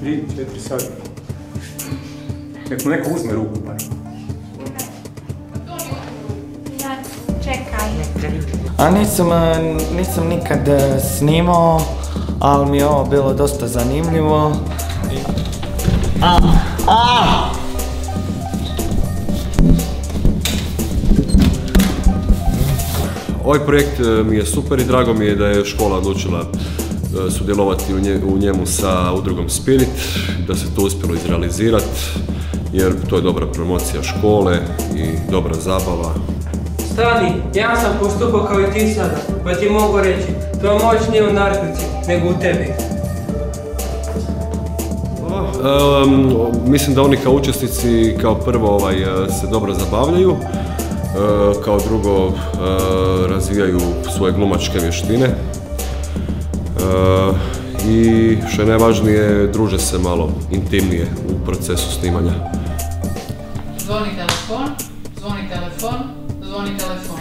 3, 4 sati. Nek mu neko uzme ruku bar. Čekaj. A nisam, e, nisam nikad e, snimao, ali mi je ovo bilo dosta zanimljivo. A, a! Ovaj projekt e, mi je super i drago mi je da je škola odlučila sudjelovati u nje- u njemu sa udrugom Spirit, da se to uspjelo izrealizirati, jer to je dobra promocija škole i dobra zabava. Stani, ja sam postupao kao i ti sada, pa ti mogu reći, tvoja moć nije u narkotici, nego u tebi. Mislim da oni kao učesnici kao prvo ovaj, e, se dobro zabavljaju, e, kao drugo e, razvijaju svoje glumačke vještine e, i što je najvažnije druže se malo intimnije u procesu snimanja. Zvoni telefon, zvoni telefon, zvoni telefon.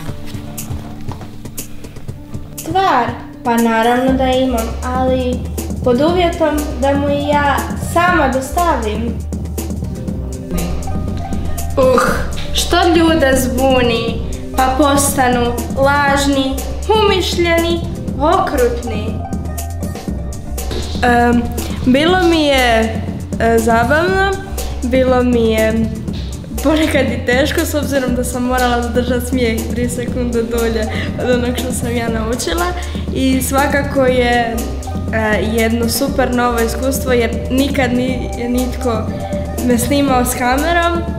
Stvar? Pa naravno da imam, ali pod uvjetom da mu i ja sama dostavim. Uh, što ljude zbuni, pa postanu lažni, umišljeni, okrutni. Em, bilo mi je e, zabavno, bilo mi je ponekad i teško s obzirom da sam morala zadržati smijeh 3 sekunde dolje od onog što sam ja naučila i svakako je e, jedno super novo iskustvo jer nikad ni, nitko me snimao s kamerom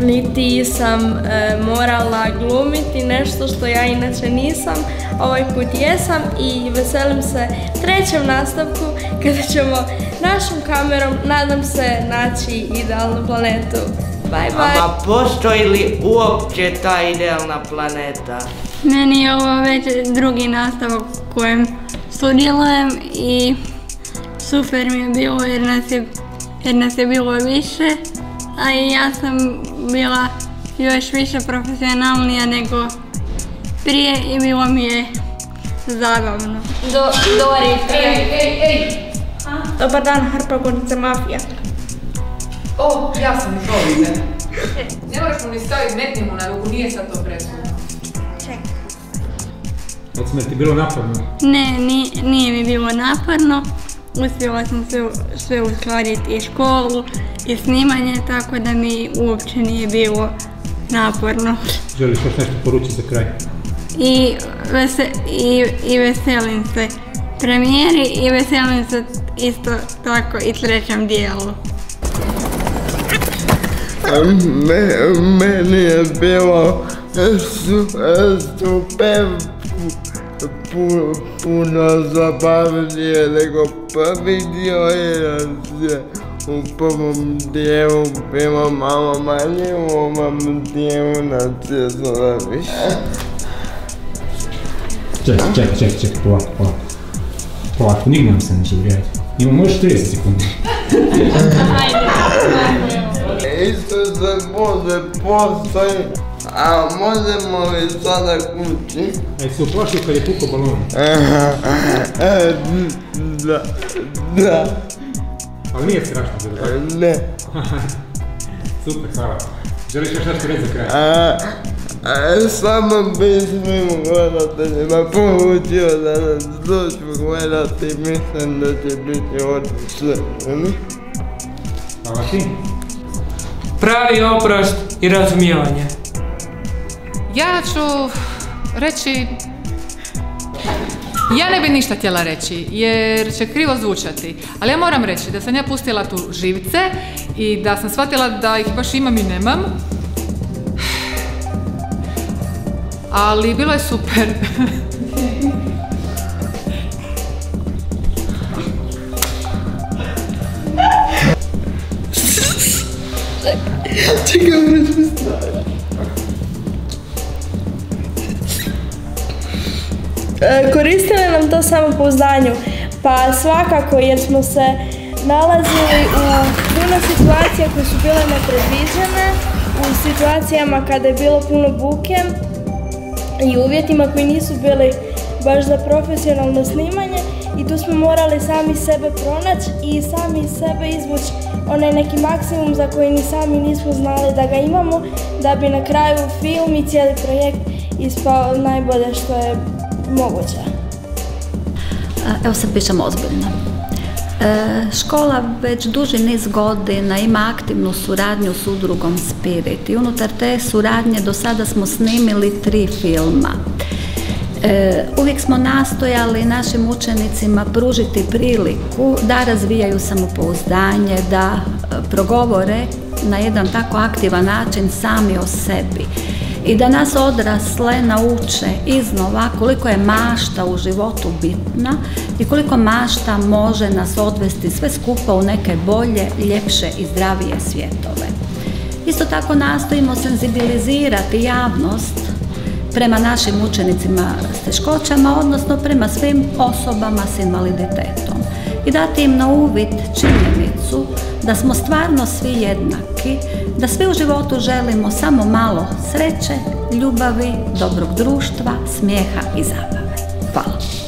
niti sam e, morala glumiti nešto što ja inače nisam. Ovaj put jesam i veselim se trećem nastavku kada ćemo našom kamerom, nadam se, naći idealnu planetu. Bye bye! Ama postoji li uopće ta idealna planeta? Meni je ovo već drugi nastavak u kojem sudjelujem i super mi je bilo jer nas je, jer nas je bilo više, a i ja sam bila još više profesionalnija nego prije i bilo mi je zabavno. Do, Dori, Ej, ej, ej! Dobar dan, Harpa Gornica Mafija. O, ja sam izvolite. Ne moraš mu ni staviti metni mu na ruku, nije sad to presudno. Recimo, ti bilo naporno. Ne, ni- nije mi bilo naporno. Uspjela sam sve, sve uskladiti i školu i snimanje, tako da mi uopće nije bilo naporno. Želiš još nešto poručiti za kraj? I, vese, i, i veselim se premijeri i veselim se isto tako i trećem dijelu. Me, meni je bilo su, super pu, puno zabavnije nego prvi dio jer se u prvom dijelu bilo malo manje, u ovom dijelu nas je zove više. Čekaj, čekaj, čekaj, čekaj, polako, polako. Polako, nigdje nam se neće uvrijati. Ima možeš 30 sekundi. Isto se može postoji, a možemo li sada kući? Ej, se uplašio kad je pukao balon. E, Da, da, Ali nije strašno bilo, tako? ne. Super, hvala. Želiš još nešto reći za kraj? A, a samo bi svim gledateljima poručio da nas dođu gledati, mislim da će biti odlično. Hvala ti. Pravi oprošt i razumijevanje. Ja ću reći... Ja ne bi ništa htjela reći, jer će krivo zvučati. Ali ja moram reći da sam ja pustila tu živce i da sam shvatila da ih baš imam i nemam. Ali bilo je super. E, koristili nam to samopouzdanju? Pa svakako jer smo se nalazili u puno situacija koje su bile nepredviđene, u situacijama kada je bilo puno buke i uvjetima koji nisu bili baš za profesionalno snimanje i tu smo morali sami sebe pronaći i sami sebe izvući onaj neki maksimum za koji ni sami nismo znali da ga imamo, da bi na kraju film i cijeli projekt ispao najbolje što je moguće. Evo sad pričam ozbiljno. E, škola već duži niz godina ima aktivnu suradnju s udrugom Spirit i unutar te suradnje do sada smo snimili tri filma. E, uvijek smo nastojali našim učenicima pružiti priliku da razvijaju samopouzdanje, da e, progovore na jedan tako aktivan način sami o sebi i da nas odrasle nauče iznova koliko je mašta u životu bitna i koliko mašta može nas odvesti sve skupa u neke bolje, ljepše i zdravije svjetove. Isto tako nastojimo senzibilizirati javnost prema našim učenicima s teškoćama, odnosno prema svim osobama s invaliditetom i dati im na uvid činjenicu da smo stvarno svi jednaki, da svi u životu želimo samo malo sreće, ljubavi, dobrog društva, smijeha i zabave. Hvala.